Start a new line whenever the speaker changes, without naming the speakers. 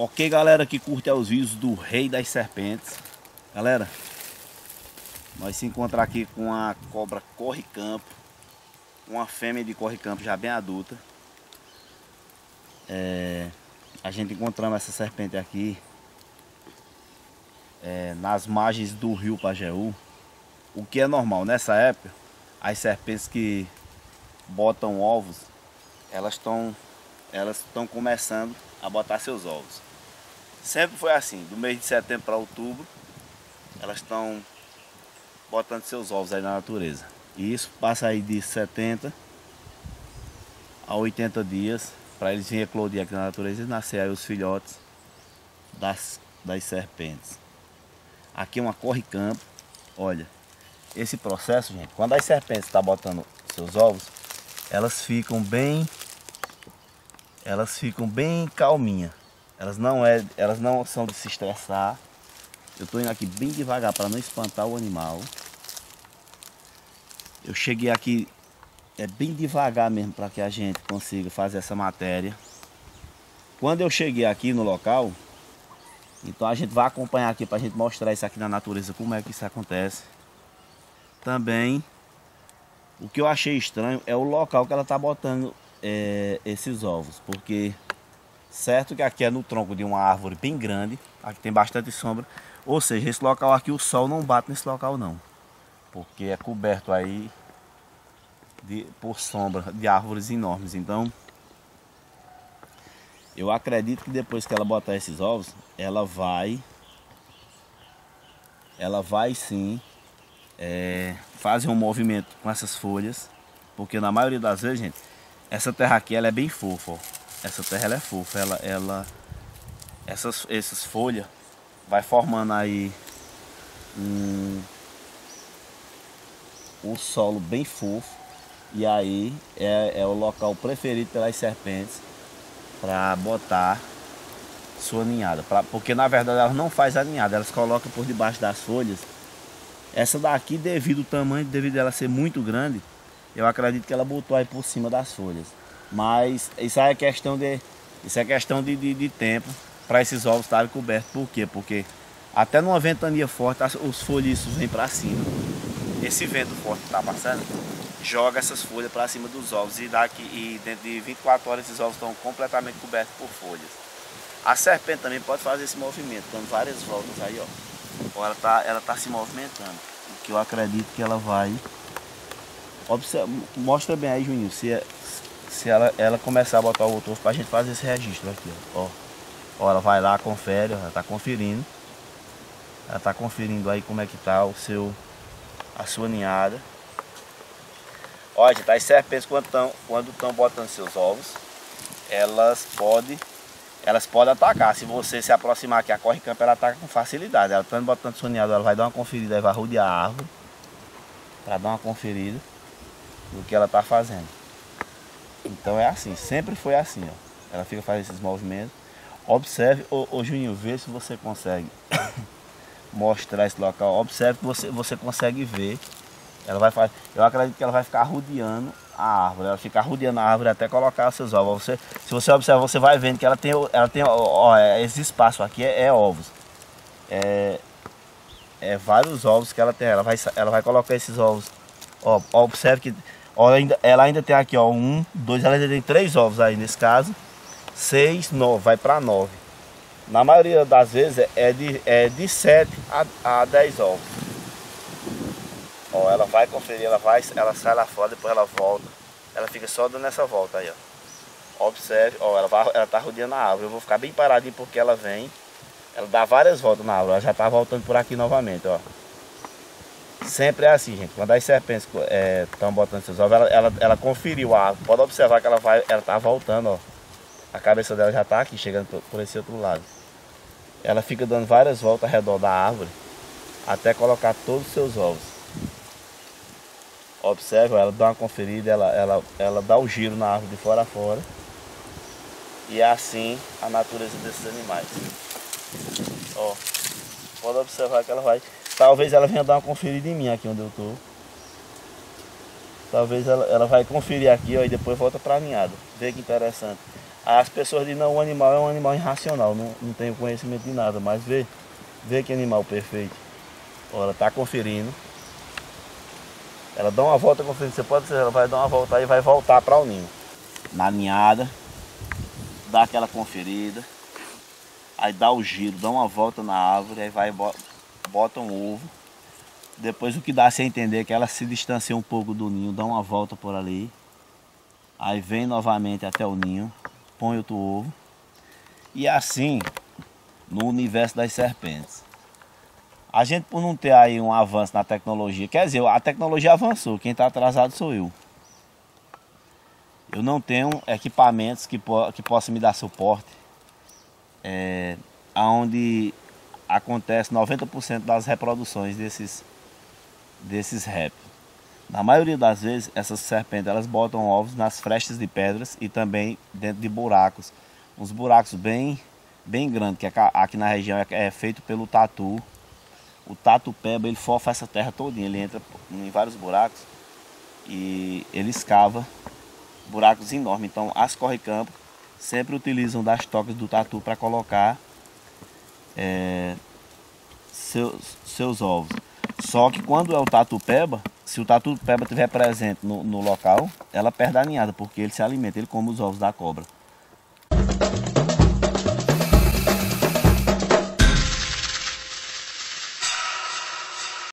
Ok, galera que curte os vídeos do Rei das Serpentes. Galera, nós se encontrar aqui com a cobra corre-campo. Uma fêmea de corre-campo já bem adulta. É, a gente encontramos essa serpente aqui é, nas margens do rio Pajeú. O que é normal, nessa época, as serpentes que botam ovos, elas estão elas estão começando a botar seus ovos. Sempre foi assim, do mês de setembro para outubro, elas estão botando seus ovos aí na natureza. E isso passa aí de 70 a 80 dias para eles virem eclodir aqui na natureza e nascer aí os filhotes das, das serpentes. Aqui é uma corre-campo. Olha, esse processo, gente, quando as serpentes estão tá botando seus ovos, elas ficam bem elas ficam bem calminhas. Elas não, é, elas não são de se estressar. Eu estou indo aqui bem devagar para não espantar o animal. Eu cheguei aqui é bem devagar mesmo para que a gente consiga fazer essa matéria. Quando eu cheguei aqui no local, então a gente vai acompanhar aqui para a gente mostrar isso aqui na natureza, como é que isso acontece. Também, o que eu achei estranho é o local que ela está botando é, esses ovos, porque certo que aqui é no tronco de uma árvore bem grande, aqui tem bastante sombra, ou seja, esse local aqui o sol não bate nesse local não, porque é coberto aí de, por sombra de árvores enormes, então eu acredito que depois que ela botar esses ovos, ela vai ela vai sim é, fazer um movimento com essas folhas, porque na maioria das vezes, gente, essa terra aqui ela é bem fofa, ó. Essa terra ela é fofa, ela, ela essas, essas folhas vai formando aí um, um solo bem fofo e aí é, é o local preferido pelas serpentes para botar sua ninhada, pra, porque na verdade elas não fazem a ninhada, elas colocam por debaixo das folhas. Essa daqui, devido ao tamanho, devido a ela ser muito grande, eu acredito que ela botou aí por cima das folhas. Mas isso é questão de, isso é questão de, de, de tempo para esses ovos estarem cobertos. Por quê? Porque até numa ventania forte os folhiços vêm para cima. Esse vento forte que está passando joga essas folhas para cima dos ovos e, daqui, e dentro de 24 horas esses ovos estão completamente cobertos por folhas. A serpente também pode fazer esse movimento, dando várias voltas aí, ó. Ela está ela tá se movimentando. Que eu acredito que ela vai Observa, mostra bem aí, Juninho, se, se ela, ela começar a botar o outro para a gente fazer esse registro aqui, ó. ó. ela vai lá, confere, ó, ela tá conferindo. Ela tá conferindo aí como é que tá o seu, a sua ninhada. Olha, tá as serpentes quando estão quando estão botando seus ovos, elas podem elas podem atacar. Se você se aproximar aqui, a corre campo, ela ataca com facilidade. Ela estando botando seu ninhado, ela vai dar uma conferida, aí vai rodear a árvore para dar uma conferida do que ela está fazendo. Então é assim, sempre foi assim, ó. Ela fica fazendo esses movimentos. Observe, ô, ô Juninho, vê se você consegue mostrar esse local. Observe que você, você consegue ver. Ela vai fazer, eu acredito que ela vai ficar rodeando a árvore. Ela fica rodeando a árvore até colocar seus ovos. Você, se você observar, você vai vendo que ela tem, ela tem ó, ó, é, esse espaço aqui é, é ovos. É, é, vários ovos que ela tem. Ela vai, ela vai colocar esses ovos. Ó, observe que Ó, ainda, ela ainda tem aqui, ó, um, dois, ela ainda tem três ovos aí nesse caso. Seis, nove, vai para nove. Na maioria das vezes é de, é de sete a, a dez ovos. Ó, ela vai conferir, ela vai, ela sai lá fora, depois ela volta. Ela fica só dando essa volta aí, ó. Observe, ó, ela, vai, ela tá rodeando a árvore. Eu vou ficar bem paradinho porque ela vem. Ela dá várias voltas na árvore, ela já tá voltando por aqui novamente, ó. Sempre é assim, gente. Quando as serpentes estão é, botando seus ovos, ela, ela, ela, conferiu a árvore. Pode observar que ela vai, ela tá voltando, ó. A cabeça dela já está aqui, chegando por, esse outro lado. Ela fica dando várias voltas ao redor da árvore até colocar todos os seus ovos. Observa, ela dá uma conferida, ela, ela, ela dá o giro na árvore de fora a fora. E é assim a natureza desses animais. Ó, pode observar que ela vai Talvez ela venha dar uma conferida em mim aqui onde eu tô. Talvez ela, ela vai conferir aqui ó, e depois volta para a ninhada. Vê que interessante. As pessoas dizem, não, o animal é um animal irracional, não, não tenho conhecimento de nada, mas vê, vê que animal perfeito. Ela está conferindo. Ela dá uma volta conferindo, você pode ser, ela vai dar uma volta e vai voltar para o ninho. Na ninhada, dá aquela conferida, aí dá o giro, dá uma volta na árvore, aí vai bota um ovo. Depois o que dá se entender é que ela se distancia um pouco do ninho, dá uma volta por ali. Aí vem novamente até o ninho, põe outro ovo. E assim, no universo das serpentes. A gente por não ter aí um avanço na tecnologia, quer dizer, a tecnologia avançou, quem está atrasado sou eu. Eu não tenho equipamentos que, po que possam me dar suporte. É, onde acontece 90% das reproduções desses, desses répteis. Na maioria das vezes, essas serpentes elas botam ovos nas frestas de pedras e também dentro de buracos. Uns buracos bem, bem grandes, que aqui na região é, é feito pelo tatu. O tatu peba, ele fofa essa terra todinha, ele entra em vários buracos e ele escava buracos enormes. Então, as corre-campo sempre utilizam das tocas do tatu para colocar é, seus, seus ovos. Só que quando é o tatu-peba, se o tatu-peba estiver presente no, no local, ela perde a ninhada, porque ele se alimenta, ele come os ovos da cobra.